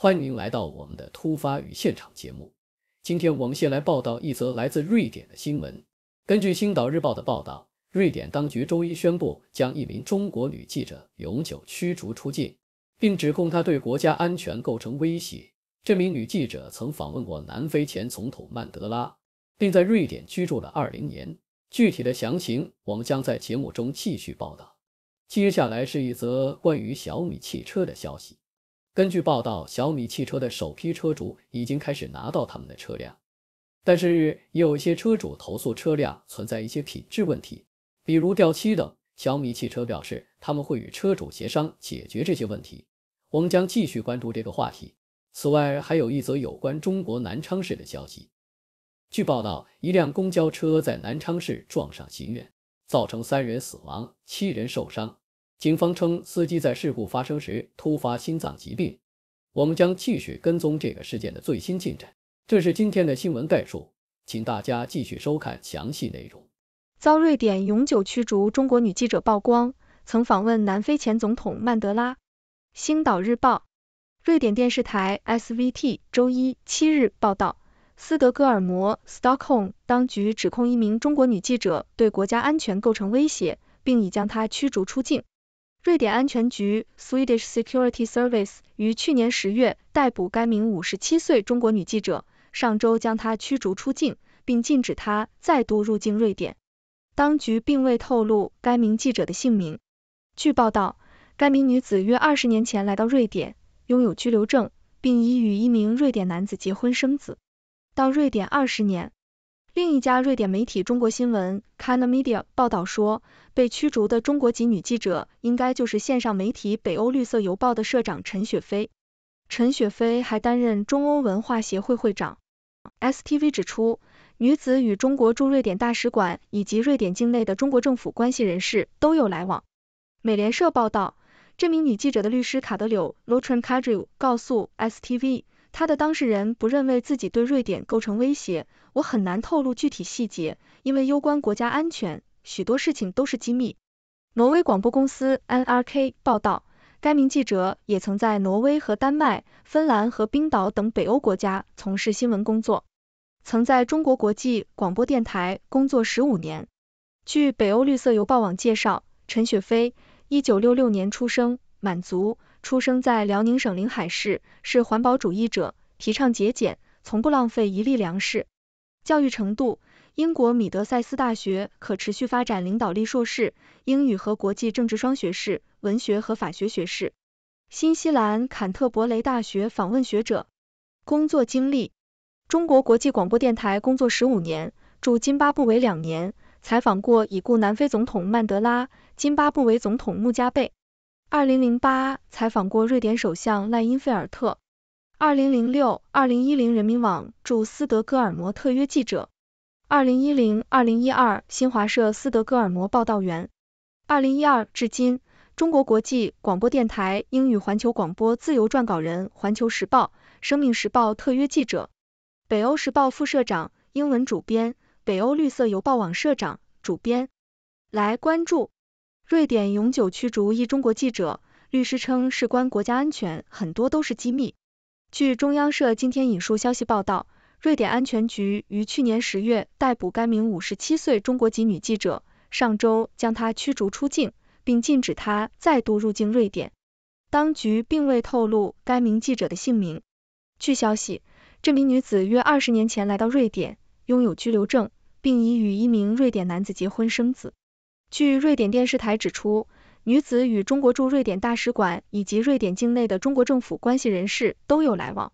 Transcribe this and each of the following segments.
欢迎来到我们的突发与现场节目。今天我们先来报道一则来自瑞典的新闻。根据《星岛日报》的报道，瑞典当局周一宣布将一名中国女记者永久驱逐出境，并指控她对国家安全构成威胁。这名女记者曾访问过南非前总统曼德拉，并在瑞典居住了二零年。具体的详情，我们将在节目中继续报道。接下来是一则关于小米汽车的消息。根据报道，小米汽车的首批车主已经开始拿到他们的车辆，但是也有一些车主投诉车辆存在一些品质问题，比如掉漆等。小米汽车表示，他们会与车主协商解决这些问题。我们将继续关注这个话题。此外，还有一则有关中国南昌市的消息。据报道，一辆公交车在南昌市撞上行人，造成三人死亡，七人受伤。警方称，司机在事故发生时突发心脏疾病。我们将继续跟踪这个事件的最新进展。这是今天的新闻概述，请大家继续收看详细内容。遭瑞典永久驱逐中国女记者曝光，曾访问南非前总统曼德拉。星岛日报、瑞典电视台 SVT 周一七日报道，斯德哥尔摩 （Stockholm） 当局指控一名中国女记者对国家安全构成威胁，并已将她驱逐出境。瑞典安全局 （Swedish Security Service） 于去年十月逮捕该名五十七岁中国女记者，上周将她驱逐出境，并禁止她再度入境瑞典。当局并未透露该名记者的姓名。据报道，该名女子约二十年前来到瑞典，拥有居留证，并已与一名瑞典男子结婚生子。到瑞典二十年。另一家瑞典媒体中国新闻 Kana Media 报道说，被驱逐的中国籍女记者应该就是线上媒体北欧绿色邮报的社长陈雪飞。陈雪飞还担任中欧文化协会会长。STV 指出，女子与中国驻瑞典大使馆以及瑞典境内的中国政府关系人士都有来往。美联社报道，这名女记者的律师卡德柳 Lotran Kadriu 告诉 STV。他的当事人不认为自己对瑞典构成威胁，我很难透露具体细节，因为攸关国家安全，许多事情都是机密。挪威广播公司 NRK 报道，该名记者也曾在挪威和丹麦、芬兰和冰岛等北欧国家从事新闻工作，曾在中国国际广播电台工作十五年。据北欧绿色邮报网介绍，陈雪飞，一九六六年出生，满族。出生在辽宁省临海市，是环保主义者，提倡节俭，从不浪费一粒粮食。教育程度：英国米德塞斯大学可持续发展领导力硕士，英语和国际政治双学士，文学和法学学士。新西兰坎特伯雷大学访问学者。工作经历：中国国际广播电台工作十五年，驻津巴布韦两年，采访过已故南非总统曼德拉、津巴布韦总统穆加贝。二零零八采访过瑞典首相赖因费尔特。二零零六、二零一零人民网驻斯德哥尔摩特约记者。二零一零、二零一二新华社斯德哥尔摩报道员。二零一二至今，中国国际广播电台英语环球广播自由撰稿人，环球时报、生命时报特约记者，北欧时报副社长，英文主编，北欧绿色邮报网社长、主编。来关注。瑞典永久驱逐一中国记者，律师称事关国家安全，很多都是机密。据中央社今天引述消息报道，瑞典安全局于去年十月逮捕该名五十七岁中国籍女记者，上周将她驱逐出境，并禁止她再度入境瑞典。当局并未透露该名记者的姓名。据消息，这名女子约二十年前来到瑞典，拥有居留证，并已与一名瑞典男子结婚生子。据瑞典电视台指出，女子与中国驻瑞典大使馆以及瑞典境内的中国政府关系人士都有来往。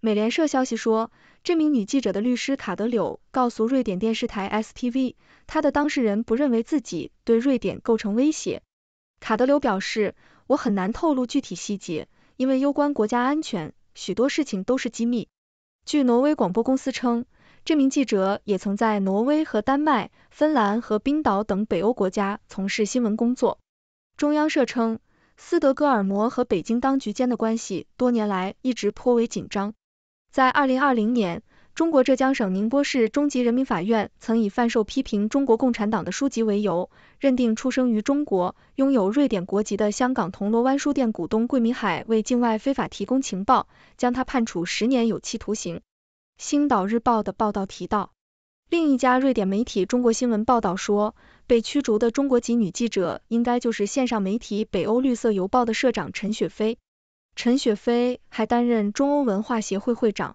美联社消息说，这名女记者的律师卡德柳告诉瑞典电视台 STV，她的当事人不认为自己对瑞典构成威胁。卡德柳表示，我很难透露具体细节，因为攸关国家安全，许多事情都是机密。据挪威广播公司称。这名记者也曾在挪威和丹麦、芬兰和冰岛等北欧国家从事新闻工作。中央社称，斯德哥尔摩和北京当局间的关系多年来一直颇为紧张。在2020年，中国浙江省宁波市中级人民法院曾以贩售批评中国共产党的书籍为由，认定出生于中国、拥有瑞典国籍的香港铜锣湾书店股东桂明海为境外非法提供情报，将他判处十年有期徒刑。星岛日报的报道提到，另一家瑞典媒体中国新闻报道说，被驱逐的中国籍女记者应该就是线上媒体北欧绿色邮报的社长陈雪飞。陈雪飞还担任中欧文化协会会长。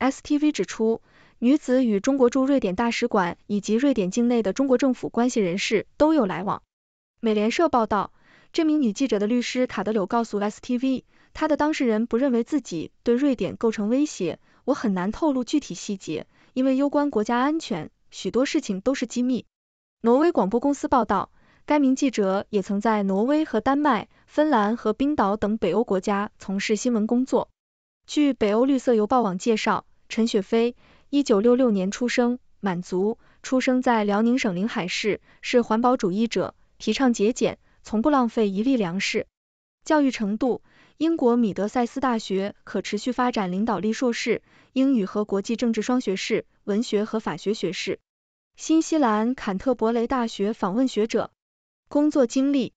STV 指出，女子与中国驻瑞典大使馆以及瑞典境内的中国政府关系人士都有来往。美联社报道，这名女记者的律师卡德柳告诉 STV，她的当事人不认为自己对瑞典构成威胁。我很难透露具体细节，因为攸关国家安全，许多事情都是机密。挪威广播公司报道，该名记者也曾在挪威和丹麦、芬兰和冰岛等北欧国家从事新闻工作。据北欧绿色邮报网介绍。陈雪飞，一九六六年出生，满族，出生在辽宁省临海市，是环保主义者，提倡节俭，从不浪费一粒粮食。教育程度：英国米德塞斯大学可持续发展领导力硕士，英语和国际政治双学士，文学和法学学士。新西兰坎特伯雷大学访问学者。工作经历：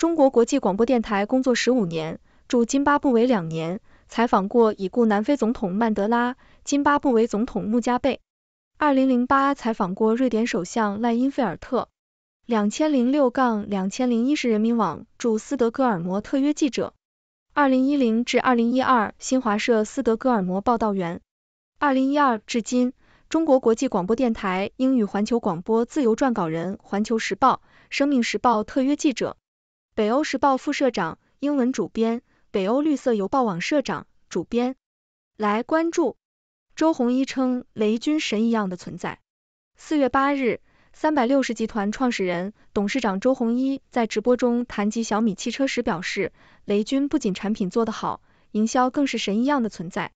中国国际广播电台工作十五年，驻津巴布韦两年。采访过已故南非总统曼德拉、津巴布韦总统穆加贝。二零零八采访过瑞典首相赖因费尔特。两千零六杠两千零一是人民网驻斯德哥尔摩特约记者。二零一零至二零一二新华社斯德哥尔摩报道员。二零一二至今中国国际广播电台英语环球广播自由撰稿人，环球时报、生命时报特约记者，北欧时报副社长，英文主编。北欧绿色邮报网社长、主编来关注。周鸿祎称雷军神一样的存在。四月八日，三百六十集团创始人、董事长周鸿祎在直播中谈及小米汽车时表示，雷军不仅产品做得好，营销更是神一样的存在。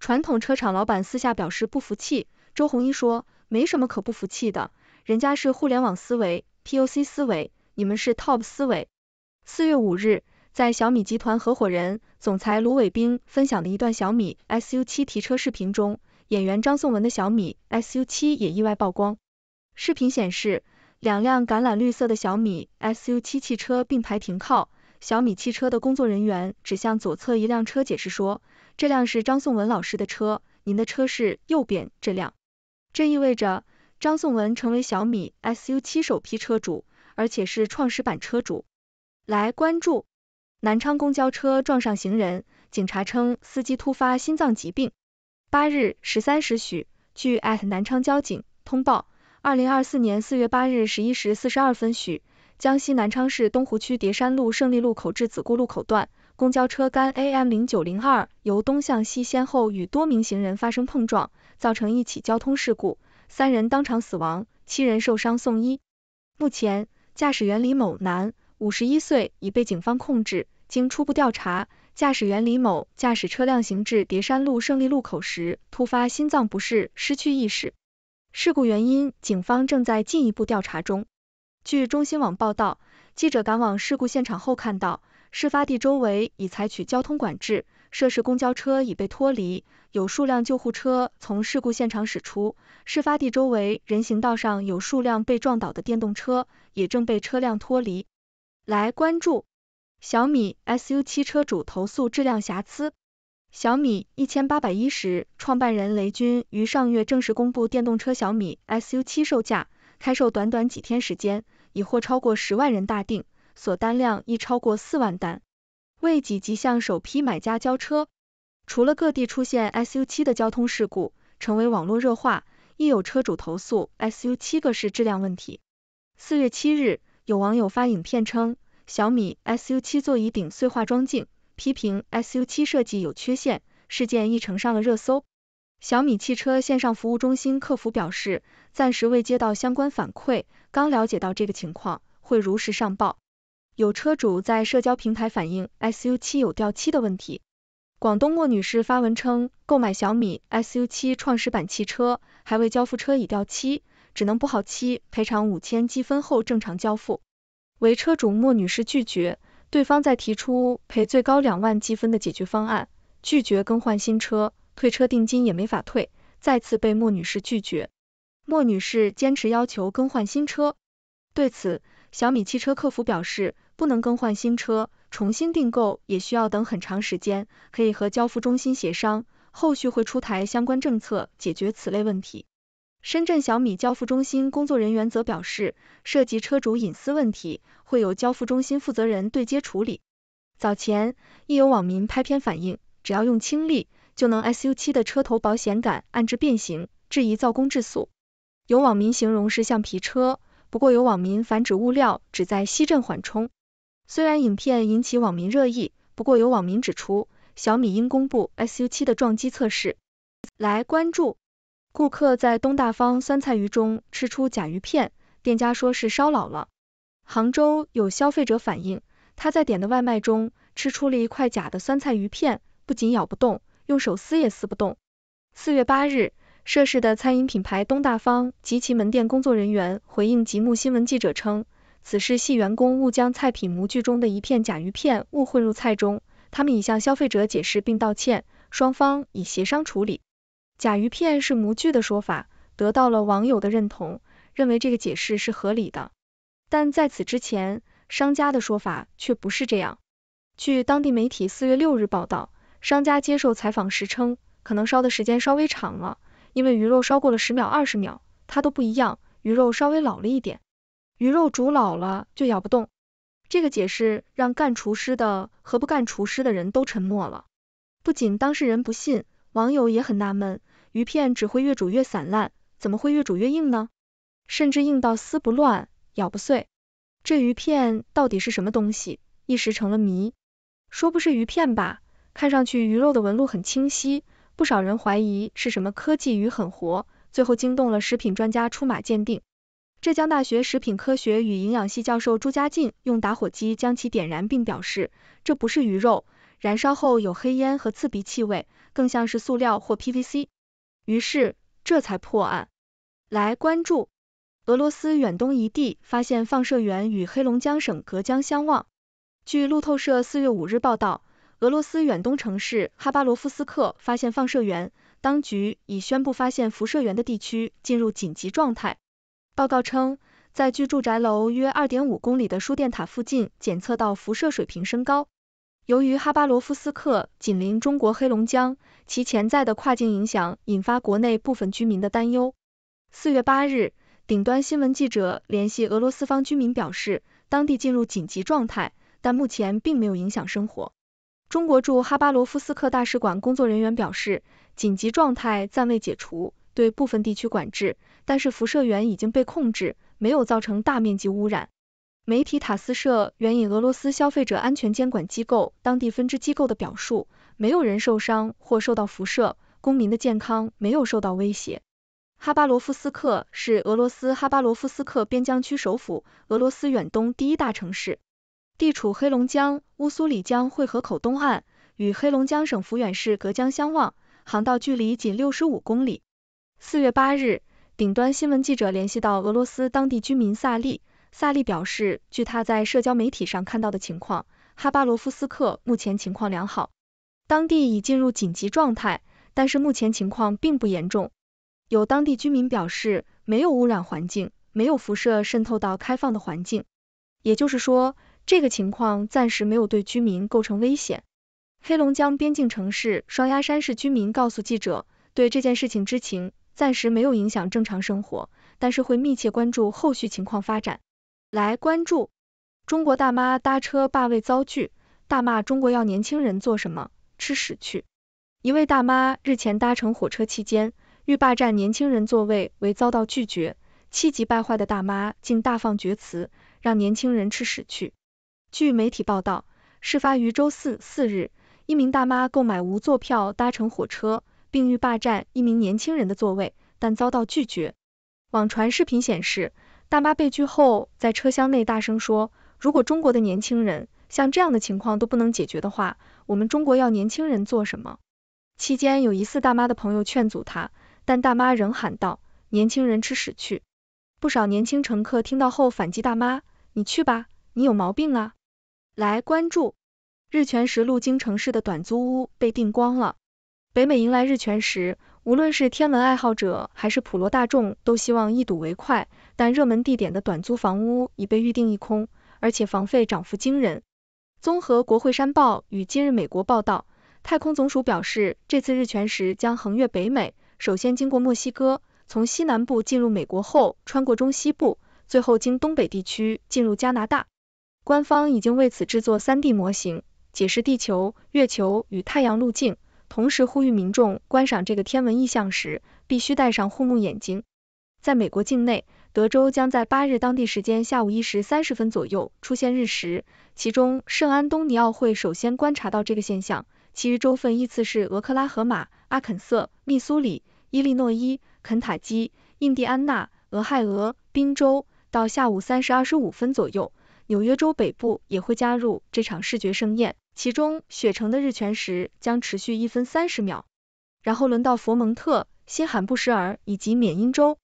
传统车厂老板私下表示不服气，周鸿祎说，没什么可不服气的，人家是互联网思维、POC 思维，你们是 TOP 思维。四月五日。在小米集团合伙人、总裁卢伟冰分享的一段小米 SU7 提车视频中，演员张颂文的小米 SU7 也意外曝光。视频显示，两辆橄榄绿色的小米 SU7 汽车并排停靠，小米汽车的工作人员指向左侧一辆车，解释说，这辆是张颂文老师的车，您的车是右边这辆。这意味着张颂文成为小米 SU7 首批车主，而且是创始版车主。来关注。南昌公交车撞上行人，警察称司机突发心脏疾病。八日十三时许，据南昌交警通报，二零二四年四月八日十一时四十二分许，江西南昌市东湖区叠山路胜利路口至子固路口段，公交车干 AM 零九零二由东向西先后与多名行人发生碰撞，造成一起交通事故，三人当场死亡，七人受伤送医。目前，驾驶员李某男。五十一岁，已被警方控制。经初步调查，驾驶员李某驾驶车辆行至叠山路胜利路口时，突发心脏不适，失去意识。事故原因，警方正在进一步调查中。据中新网报道，记者赶往事故现场后看到，事发地周围已采取交通管制，涉事公交车已被脱离，有数辆救护车从事故现场驶出。事发地周围人行道上有数辆被撞倒的电动车，也正被车辆脱离。来关注小米 SU7 车主投诉质量瑕疵。小米一千八百一十创办人雷军于上月正式公布电动车小米 SU7 售价，开售短短几天时间，已获超过十万人大订，锁单量亦超过四万单，为几即向首批买家交车。除了各地出现 SU7 的交通事故成为网络热话，亦有车主投诉 SU7 个是质量问题。四月七日。有网友发影片称，小米 SU7 座椅顶碎化妆镜，批评 SU7 设计有缺陷，事件亦呈上了热搜。小米汽车线上服务中心客服表示，暂时未接到相关反馈，刚了解到这个情况，会如实上报。有车主在社交平台反映 SU7 有掉漆的问题。广东莫女士发文称，购买小米 SU7 创始版汽车，还未交付车已掉漆。只能补好漆，赔偿五千积分后正常交付。为车主莫女士拒绝，对方再提出赔最高两万积分的解决方案，拒绝更换新车，退车定金也没法退，再次被莫女士拒绝。莫女士坚持要求更换新车，对此，小米汽车客服表示，不能更换新车，重新订购也需要等很长时间，可以和交付中心协商，后续会出台相关政策解决此类问题。深圳小米交付中心工作人员则表示，涉及车主隐私问题，会有交付中心负责人对接处理。早前，亦有网民拍片反映，只要用轻力，就能 SU7 的车头保险杆按制变形，质疑造工质素。有网民形容是橡皮车，不过有网民反指物料只在吸震缓冲。虽然影片引起网民热议，不过有网民指出，小米应公布 SU7 的撞击测试。来关注，顾客在东大方酸菜鱼中吃出甲鱼片，店家说是烧老了。杭州有消费者反映，他在点的外卖中吃出了一块假的酸菜鱼片，不仅咬不动，用手撕也撕不动。四月八日。涉事的餐饮品牌东大方及其门店工作人员回应极目新闻记者称，此事系员工误将菜品模具中的一片甲鱼片误混入菜中，他们已向消费者解释并道歉，双方已协商处理。甲鱼片是模具的说法得到了网友的认同，认为这个解释是合理的。但在此之前，商家的说法却不是这样。据当地媒体四月六日报道，商家接受采访时称，可能烧的时间稍微长了。因为鱼肉烧过了十秒、二十秒，它都不一样，鱼肉稍微老了一点，鱼肉煮老了就咬不动。这个解释让干厨师的和不干厨师的人都沉默了。不仅当事人不信，网友也很纳闷，鱼片只会越煮越散烂，怎么会越煮越硬呢？甚至硬到撕不乱、咬不碎。这鱼片到底是什么东西？一时成了谜。说不是鱼片吧？看上去鱼肉的纹路很清晰。不少人怀疑是什么科技鱼很活，最后惊动了食品专家出马鉴定。浙江大学食品科学与营养系教授朱家进用打火机将其点燃，并表示这不是鱼肉，燃烧后有黑烟和刺鼻气味，更像是塑料或 PVC。于是这才破案。来关注，俄罗斯远东一地发现放射源与黑龙江省隔江相望。据路透社四月五日报道。俄罗斯远东城市哈巴罗夫斯克发现放射源，当局已宣布发现辐射源的地区进入紧急状态。报告称，在距住宅楼约二点五公里的输电塔附近检测到辐射水平升高。由于哈巴罗夫斯克紧邻中国黑龙江，其潜在的跨境影响引发国内部分居民的担忧。四月八日，顶端新闻记者联系俄罗斯方居民表示，当地进入紧急状态，但目前并没有影响生活。中国驻哈巴罗夫斯克大使馆工作人员表示，紧急状态暂未解除，对部分地区管制，但是辐射源已经被控制，没有造成大面积污染。媒体塔斯社援引俄罗斯消费者安全监管机构当地分支机构的表述，没有人受伤或受到辐射，公民的健康没有受到威胁。哈巴罗夫斯克是俄罗斯哈巴罗夫斯克边疆区首府，俄罗斯远东第一大城市。地处黑龙江乌苏里江汇合口东岸，与黑龙江省抚远市隔江相望，航道距离仅六十五公里。四月八日，顶端新闻记者联系到俄罗斯当地居民萨利，萨利表示，据他在社交媒体上看到的情况，哈巴罗夫斯克目前情况良好，当地已进入紧急状态，但是目前情况并不严重。有当地居民表示，没有污染环境，没有辐射渗透到开放的环境，也就是说。这个情况暂时没有对居民构成危险。黑龙江边境城市双鸭山市居民告诉记者，对这件事情知情，暂时没有影响正常生活，但是会密切关注后续情况发展。来关注，中国大妈搭车霸位遭拒，大骂中国要年轻人做什么？吃屎去！一位大妈日前搭乘火车期间，欲霸占年轻人座位，为遭到拒绝，气急败坏的大妈竟大放厥词，让年轻人吃屎去！据媒体报道，事发于周四四日，一名大妈购买无座票搭乘火车，并欲霸占一名年轻人的座位，但遭到拒绝。网传视频显示，大妈被拒后，在车厢内大声说：“如果中国的年轻人像这样的情况都不能解决的话，我们中国要年轻人做什么？”期间有疑似大妈的朋友劝阻她，但大妈仍喊道：“年轻人吃屎去！”不少年轻乘客听到后反击大妈：“你去吧，你有毛病啊！”来关注，日全食路经城市的短租屋被订光了。北美迎来日全食，无论是天文爱好者还是普罗大众，都希望一睹为快，但热门地点的短租房屋已被预定一空，而且房费涨幅惊人。综合国会山报与今日美国报道，太空总署表示，这次日全食将横越北美，首先经过墨西哥，从西南部进入美国后，穿过中西部，最后经东北地区进入加拿大。官方已经为此制作 3D 模型，解释地球、月球与太阳路径。同时呼吁民众观赏这个天文异象时，必须戴上护目眼镜。在美国境内，德州将在八日当地时间下午一时三十分左右出现日食，其中圣安东尼奥会首先观察到这个现象，其余州份依次是俄克拉荷马、阿肯色、密苏里、伊利诺伊、肯塔基、印第安纳、俄亥俄、宾州。到下午三时二十五分左右，纽约州北部也会加入这场视觉盛宴。其中，雪城的日全食将持续一分三十秒，然后轮到佛蒙特、新罕布什尔以及缅因州。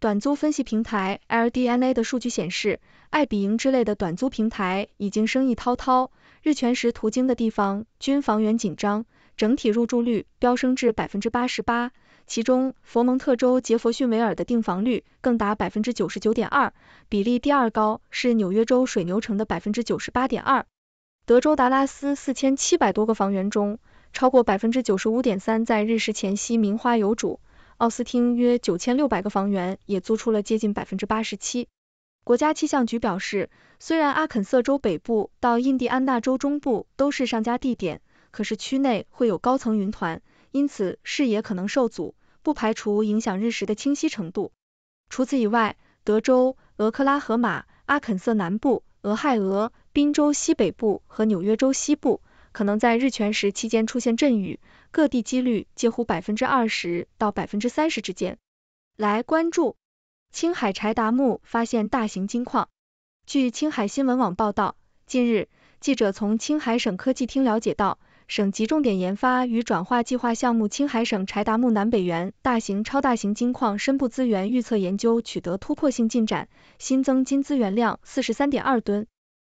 短租分析平台 LDNA 的数据显示，爱彼迎之类的短租平台已经生意滔滔，日全食途经的地方均房源紧张，整体入住率飙升至百分之八十八，其中佛蒙特州杰佛逊维尔的订房率更达百分之九十九点二，比例第二高是纽约州水牛城的百分之九十八点二。德州达拉斯四千七百多个房源中，超过百分之九十五点三在日食前夕名花有主。奥斯汀约九千六百个房源也租出了接近百分之八十七。国家气象局表示，虽然阿肯色州北部到印第安纳州中部都是上佳地点，可是区内会有高层云团，因此视野可能受阻，不排除影响日食的清晰程度。除此以外，德州、俄克拉荷马、阿肯色南部、俄亥俄。宾州西北部和纽约州西部可能在日全食期间出现阵雨，各地几率介乎百分之二十到百分之三十之间。来关注青海柴达木发现大型金矿。据青海新闻网报道，近日，记者从青海省科技厅了解到，省级重点研发与转化计划项目青海省柴达木南北缘大型超大型金矿深部资源预测研究取得突破性进展，新增金资源量四十三点二吨。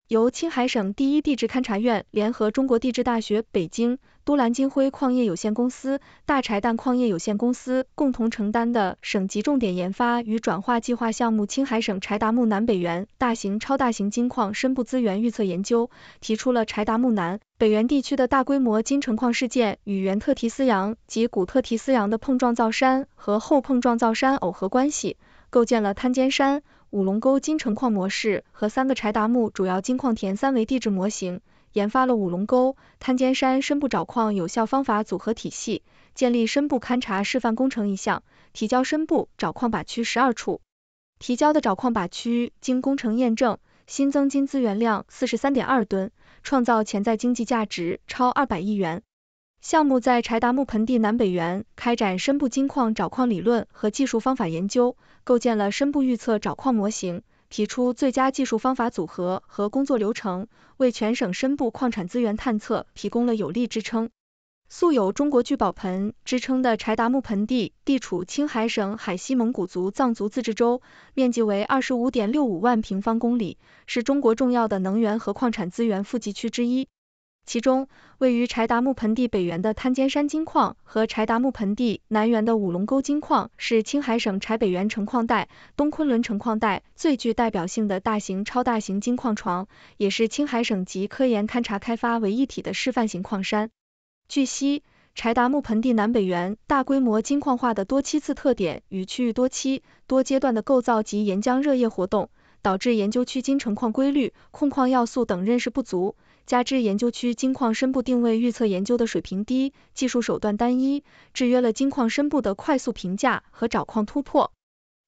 由青海省第一地质勘察院联合中国地质大学北京、都兰金辉矿业有限公司、大柴旦矿业有限公司共同承担的省级重点研发与转化计划项目青海省柴达木南北缘大型超大型金矿深部资源预测研究，提出了柴达木南北缘地区的大规模金成矿事件与原特提斯洋及古特提斯洋的碰撞造山和后碰撞造山耦合关系，构建了滩尖山。五龙沟金成矿模式和三个柴达木主要金矿田三维地质模型，研发了五龙沟、滩尖山深部找矿有效方法组合体系，建立深部勘查示范工程一项，提交深部找矿靶区十二处。提交的找矿靶区经工程验证，新增金资源量四十三点二吨，创造潜在经济价值超二百亿元。项目在柴达木盆地南北缘开展深部金矿找矿理论和技术方法研究，构建了深部预测找矿模型，提出最佳技术方法组合和工作流程，为全省深部矿产资源探测提供了有力支撑。素有“中国聚宝盆”之称的柴达木盆地，地处青海省海西蒙古族藏族自治州，面积为二十五点六五万平方公里，是中国重要的能源和矿产资源富集区之一。其中，位于柴达木盆地北缘的滩尖山金矿和柴达木盆地南缘的五龙沟金矿，是青海省柴北缘成矿带、东昆仑成矿带最具代表性的大型、超大型金矿床，也是青海省级科研勘察开发为一体的示范型矿山。据悉，柴达木盆地南北缘大规模金矿化的多期次特点与区域多期、多阶段的构造及岩浆热液活动，导致研究区金成矿规律、控矿要素等认识不足。加之研究区金矿深部定位预测研究的水平低，技术手段单一，制约了金矿深部的快速评价和找矿突破。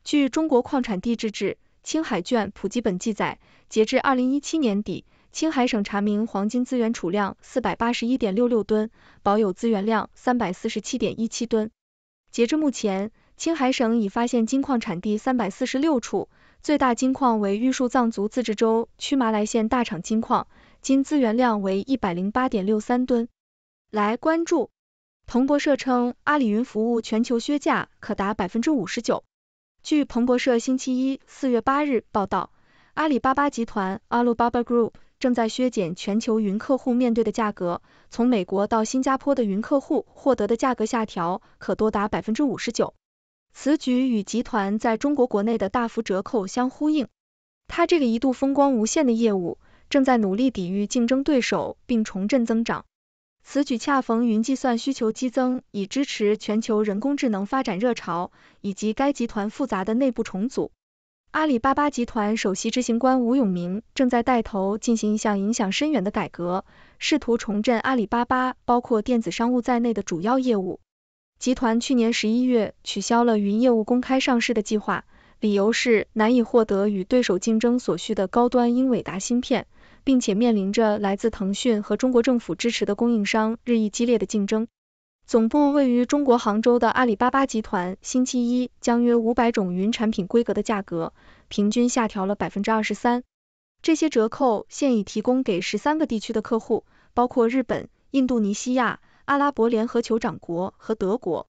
据中国矿产地质志青海卷普及本记载，截至二零一七年底，青海省查明黄金资源储量四百八十一点六六吨，保有资源量三百四十七点一七吨。截至目前，青海省已发现金矿产地三百四十六处，最大金矿为玉树藏族自治州曲麻来县大厂金矿。金资源量为一百零八点六三吨。来关注，彭博社称，阿里云服务全球削价可达百分之五十九。据彭博社星期一四月八日报道，阿里巴巴集团 （Alibaba Group） 正在削减全球云客户面对的价格，从美国到新加坡的云客户获得的价格下调可多达百分之五十九。此举与集团在中国国内的大幅折扣相呼应。他这个一度风光无限的业务，正在努力抵御竞争对手并重振增长。此举恰逢云计算需求激增，以支持全球人工智能发展热潮，以及该集团复杂的内部重组。阿里巴巴集团首席执行官吴永明正在带头进行一项影响深远的改革，试图重振阿里巴巴包括电子商务在内的主要业务。集团去年十一月取消了云业务公开上市的计划，理由是难以获得与对手竞争所需的高端英伟达芯片，并且面临着来自腾讯和中国政府支持的供应商日益激烈的竞争。总部位于中国杭州的阿里巴巴集团，星期一将约五百种云产品规格的价格平均下调了百分之二十三。这些折扣现已提供给十三个地区的客户，包括日本、印度尼西亚、阿拉伯联合酋长国和德国。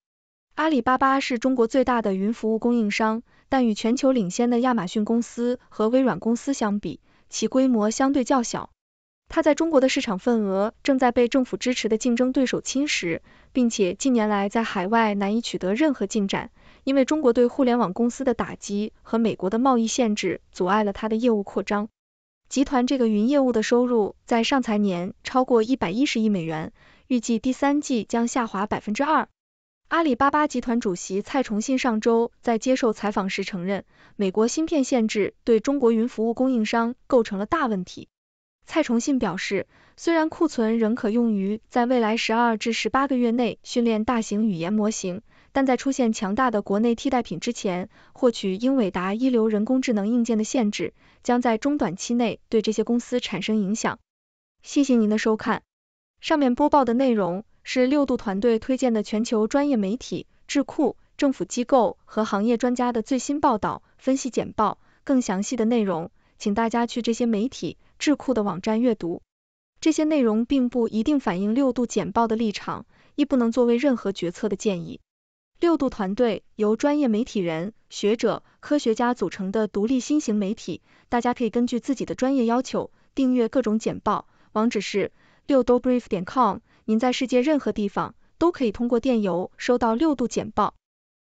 阿里巴巴是中国最大的云服务供应商，但与全球领先的亚马逊公司和微软公司相比，其规模相对较小。它在中国的市场份额正在被政府支持的竞争对手侵蚀，并且近年来在海外难以取得任何进展，因为中国对互联网公司的打击和美国的贸易限制阻碍了它的业务扩张。集团这个云业务的收入在上财年超过一百一十亿美元，预计第三季将下滑百分之二。阿里巴巴集团主席蔡崇信上周在接受采访时承认，美国芯片限制对中国云服务供应商构成了大问题。蔡崇信表示，虽然库存仍可用于在未来十二至十八个月内训练大型语言模型，但在出现强大的国内替代品之前，获取英伟达一流人工智能硬件的限制，将在中短期内对这些公司产生影响。谢谢您的收看。上面播报的内容是六度团队推荐的全球专业媒体、智库、政府机构和行业专家的最新报道、分析简报。更详细的内容，请大家去这些媒体。智库的网站阅读，这些内容并不一定反映六度简报的立场，亦不能作为任何决策的建议。六度团队由专业媒体人、学者、科学家组成的独立新型媒体，大家可以根据自己的专业要求订阅各种简报。网址是六度 brief 点 com。您在世界任何地方都可以通过电邮收到六度简报。